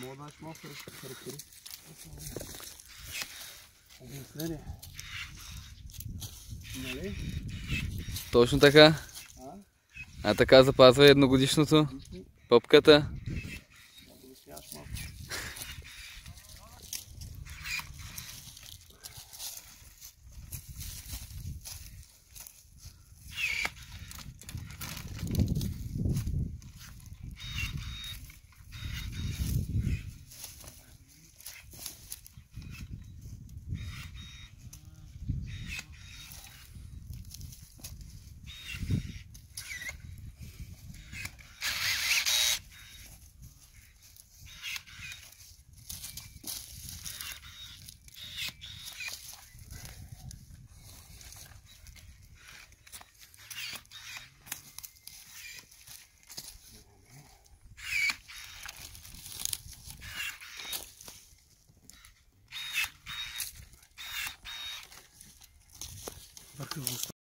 мога да даш малко характеристика. Обяснение. Нали? Точно така. А? А така запазва едногодишното. Пъпката. Porque